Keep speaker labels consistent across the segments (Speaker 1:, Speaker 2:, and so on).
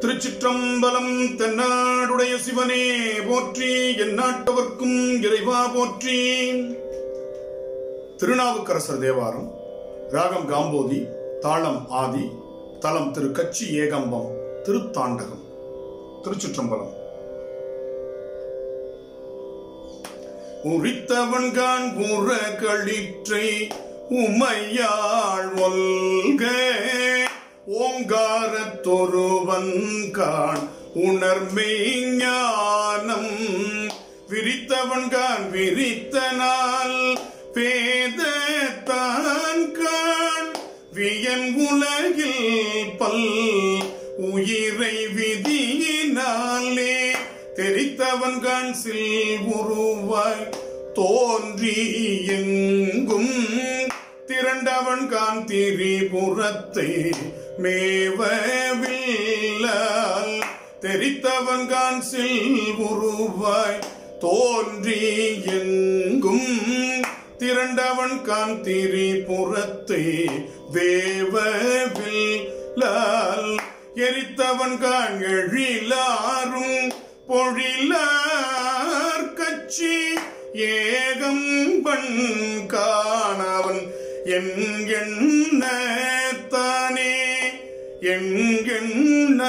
Speaker 1: திருச்சிற்றம்பலம் தென்னாடுடைய சிவனே போற்றி எந்நாட்டவர்க்கும் இறைவா போற்றி. திருநாவுக்கரசர் தேவாரம் ராகம் காம்போதி தாளம் ஆதி தலம் திரு கச்சி ஏகம்பம் திருத்தாண்டகம். திருச்சிற்றம்பலம். உரித்தவன்கான் கூற களிற்றை உமையாள் ஒல்க. ஓங்காரத்தொருவன் கான் உணர்மெய்ஞானம். விரித்தவன்கான் விரித்தனால் பேதத்தான் கான் வியன் உலகில் பல் உயிரை விதியினாலே தெரித்தவன் கண் சில் உருவாய் தோன்றி எங்கும். திரண்டவன் கான் திரிபுரத்தை மேவவில்லால் தெரித்தவன் கான் செல்வுருவாய் தோன்றி எங்கும் திரண்டவன் கான் திரிபுரத்தை வேவவில்லால் எரித்தவன் கான் எழிலாரும் பொழிலார் கட்சி ஏகம் பண் காணவன் எண்கெண்ணத்தானே எண்கெண்ணத்தானே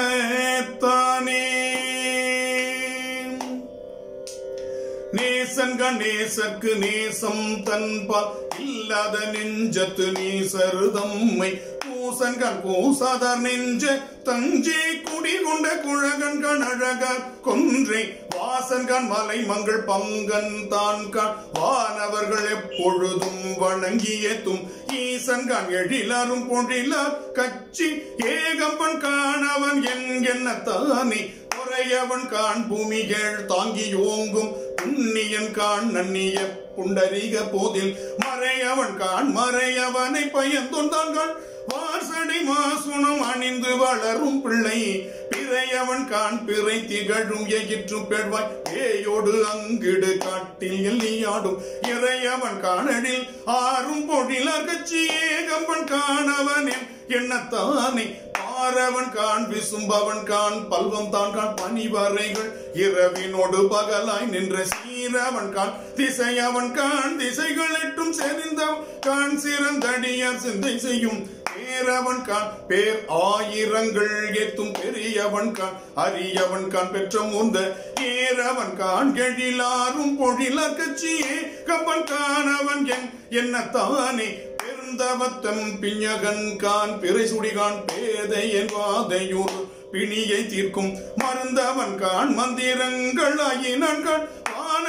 Speaker 1: நேசன்க நேசர்க்கு நேசம் தன்பா இல்லாத நெஞ்சத்து நீ சருதம்மை பூசங்கள் பூசாதார் நெஞ்ச தஞ்சை குடி கொண்ட குழகன்கண் அழக கொன்றை வாசன்கண் மலை மங்கள் பங்கன் தான்கான் வானவர்கள் எப்பொழுதும் வணங்கியத்தும் ஈசன்கான் எழிலாரும் பொழிலார் கச்சி ஏகம்பன் காணவன் என் தானே. குறையவன் கான் பூமிகள் தாங்கி ஓங்கும் புண்ணியன் கான் நன்னிய புண்டரீக போதில். மறையவன் கான் மறையவனை பயந்தொன் கான் வாசடை மாசுணம் அணிந்து வளரும் பிள்ளை. பிறையவன் கான் பிறை திகழும் எயிற்றும் பெழ்வாய் பேயோடு அங்கிடு காட்டில் எல்லியாடும் இறையவன் காணடில் ஆறும் பொழிலார் கட்சி ஏகம்பன் காணவனே. என்னத்தானே பாரவன் கான் விசும்பவன் கான் பல்வம் தான் கான் பனிவரைகள். இரவினோடு பகலாய் நின்ற சீரவன் கான் திசையவன் கான் திசைகள் எட்டும் செறிந்தவன். கான் சிறந்தடியார் சிந்தை செய்யும். பேரவன் கான் பேர் ஆயிரங்கள் ஏத்தும் பெரியவன் கான். அரியவன் கான் பெற்ற முந்த ஏரவன் கான். கெழிலாரும் பொழிலார் கட்சியே கம்பன் காணவன் என் என்னத்தானே பெருந்தவத்தம் பிஞகன் கான் பிறை சுடிகான் பேதை என் வாதையூர் பிணியை தீர்க்கும் மருந்தவன் கான். மந்திரங்கள் ஆகினான் கான்.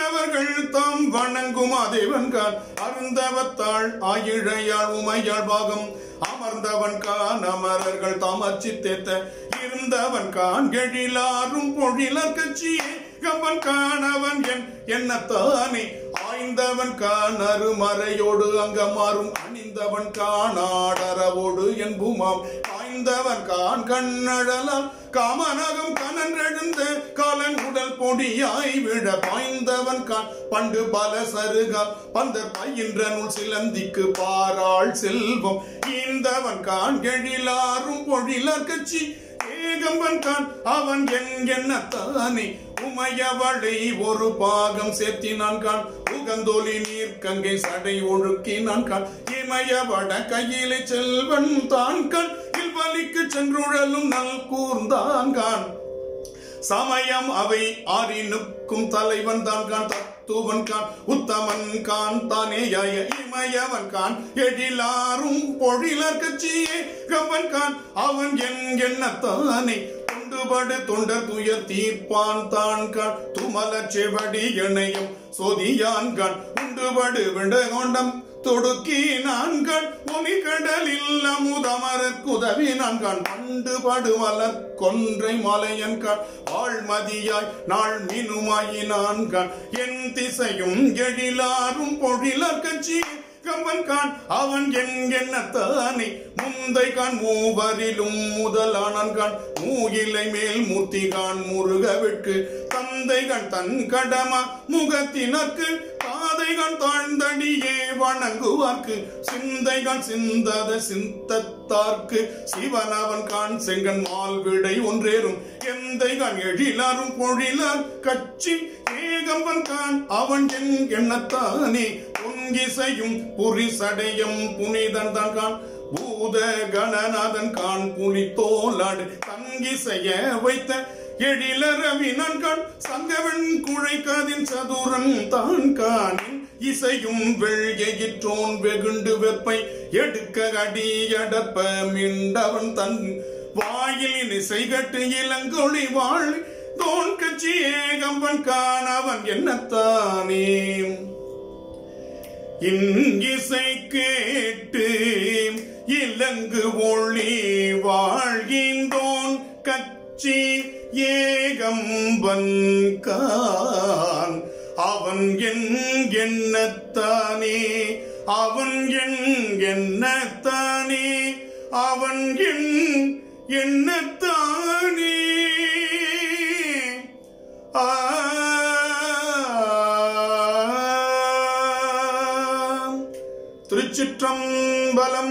Speaker 1: வானவர்கள் தாம் வணங்கும் அதேவன்கார் அருந்தவத்தாள் ஆயிழையாள் உமையாள் பாகம். அமர்ந்தவன் கான் அமரர்கள் தாம் அச்சித்தேத்த இருந்தவன் கான் கெழிலாரும் பொழிலர் கட்சியே. கம்பன் காணவன் என் என்னத்தானே ஆய்ந்தவன் கான் அருமறையோடு அங்கமாறும். அணிந்தவன் காணாடரவோடு என்புமாம். ஆய்ந்தவன் கான் கண்ணழலால் காமனகம் கனன்றெழுந்த காலன் உடல் பொடியாய் விட பாய்ந்தவன் கான். பண்டு பல சருகா பந்தர் பயின்ற நூல் சிலந்திக்கு பாராள் செல்வம். ஈந்தவன் கான் கெழிலாரும் பொழிலார் கட்சி. ஏகம்பன் கான் அவன் எங்கென்ன தானே உமையவளை ஒரு பாகம் சேர்த்தினான் கான். உகந்தோலி நீர் கங்கை சடை ஒழுக்கினான் கான். இமயவட கையிலே செல்வன் தான் கண் இல்வலிக்கு சென்றுழலும் நல் கூர்ந்தான் சமயம் அவை ஆறினுக்கும் தலைவன் தான் கான் தத்துவன் கான் உத்தமன் கான் தானே இமயவன் கான். எழிலாரும் பொழிலர் கட்சியே கவன் கான். அவன் என் என்னத்தானே தொண்டுபடு தொண்டர் துயர் தீர்ப்பான் தான் கான் துமல செவடி இணையம் சொதியான் கான் உண்டுபடு விண்ட கொண்டம் தொடுக்கி நான்கண் உமி கடலில் அமுதமரற் குதவி நான்கண். பண்டு படுவலர் கொன்றை மலையன் கண். ஆழ்மதியாய் நாள் மினுமாயி நான்கண். என் திசையும் எழிலாரும் பொழிலர் கட்சி. கம்பன் கான் அவன் என் என்னத்தானே முந்தை கான் மூவரிலும் முதலானன் கான் மூகிலை மேல் மூர்த்தி கான் முருகவிற்கு. தந்தை கண் தன் கடமா முகத்தினக்கு சிந்தைகள் தாழ்ந்தடியே வணங்குவார்க்கு. சிந்தைகள் சிந்தத சிந்தத்தார்க்கு. சிவன் அவன் கான் செங்கன் மால்விடை ஒன்றேறும். எந்தைகள் எழிலாரும் பொழிலார் கட்சி. ஏகம்பன் கான் அவன் என் எண்ணத்தானே. பொங்கிசையும் புரிசடையும் புனிதன் தான் கான் பூத கணநாதன் கான் புலி தோலாடு தங்கிசைய வைத்த எழிலரவினன் கான் சங்கவன் குழைக்காதின் சதுரன் தான் கானின் இசையும் வெள்கையிற்றோன் வெகுண்டு வெப்பை எடுக்க அடியடப்ப மிண்டவன் தன் வாயில் இசை கட்டு இளங்கொழி வாழ். தோன் கட்சி ஏகம்பன் காணவன் என்னத்தானே? இங்கிசை கேட்டு இலங்கு ஒளி வாழ்கின்றோன் கட்சி ஏகம்பன் கா. அவன் எண்ணத்தானே அவன் எண்ணத்தானே அவன் எண்ணத்தானே. திருச்சிற்றம்பலம்